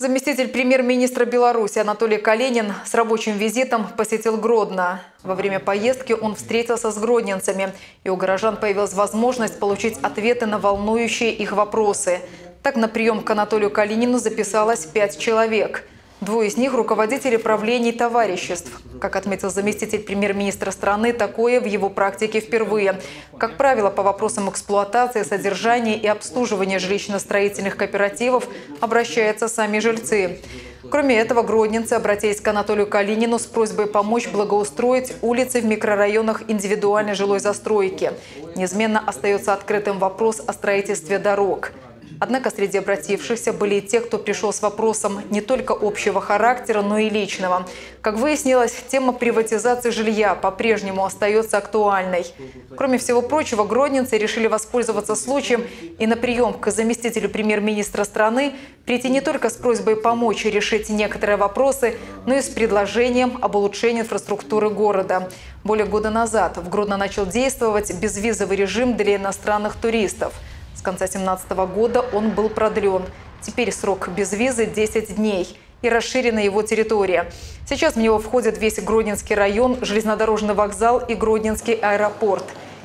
Заместитель премьер-министра Беларуси Анатолий Калинин с рабочим визитом посетил Гродно. Во время поездки он встретился с гродненцами, и у горожан появилась возможность получить ответы на волнующие их вопросы. Так на прием к Анатолию Калинину записалось пять человек – Двое из них – руководители правлений товариществ. Как отметил заместитель премьер-министра страны, такое в его практике впервые. Как правило, по вопросам эксплуатации, содержания и обслуживания жилищно-строительных кооперативов обращаются сами жильцы. Кроме этого, гродненцы обратились к Анатолию Калинину с просьбой помочь благоустроить улицы в микрорайонах индивидуальной жилой застройки. Неизменно остается открытым вопрос о строительстве дорог – Однако среди обратившихся были и те, кто пришел с вопросом не только общего характера, но и личного. Как выяснилось, тема приватизации жилья по-прежнему остается актуальной. Кроме всего прочего, гродненцы решили воспользоваться случаем и на прием к заместителю премьер-министра страны прийти не только с просьбой помочь решить некоторые вопросы, но и с предложением об улучшении инфраструктуры города. Более года назад в Гродно начал действовать безвизовый режим для иностранных туристов – с конца 2017 года он был продлен. Теперь срок без визы 10 дней и расширена его территория. Сейчас в него входит весь Гродненский район, железнодорожный вокзал и Гродненский аэропорт.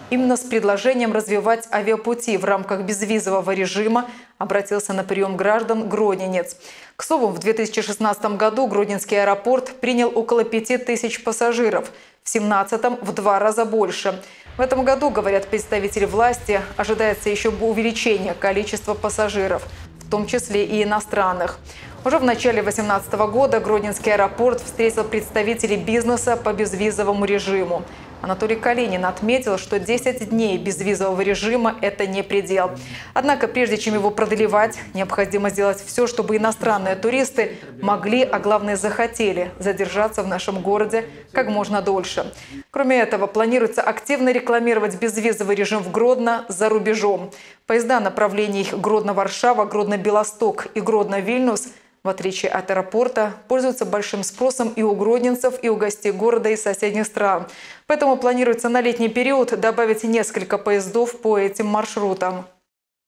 Именно с предложением развивать авиапути в рамках безвизового режима обратился на прием граждан Гродненец. К слову, в 2016 году Гродненский аэропорт принял около 5 тысяч пассажиров, в 2017 в два раза больше – в этом году, говорят представители власти, ожидается еще увеличение количества пассажиров, в том числе и иностранных. Уже в начале 2018 года Гродненский аэропорт встретил представителей бизнеса по безвизовому режиму. Анатолий Калинин отметил, что 10 дней безвизового режима – это не предел. Однако, прежде чем его продлевать, необходимо сделать все, чтобы иностранные туристы могли, а главное захотели, задержаться в нашем городе как можно дольше. Кроме этого, планируется активно рекламировать безвизовый режим в Гродно за рубежом. Поезда направлений Гродно-Варшава, Гродно-Белосток и Гродно-Вильнюс – в отличие от аэропорта, пользуются большим спросом и у гродненцев, и у гостей города и соседних стран. Поэтому планируется на летний период добавить несколько поездов по этим маршрутам.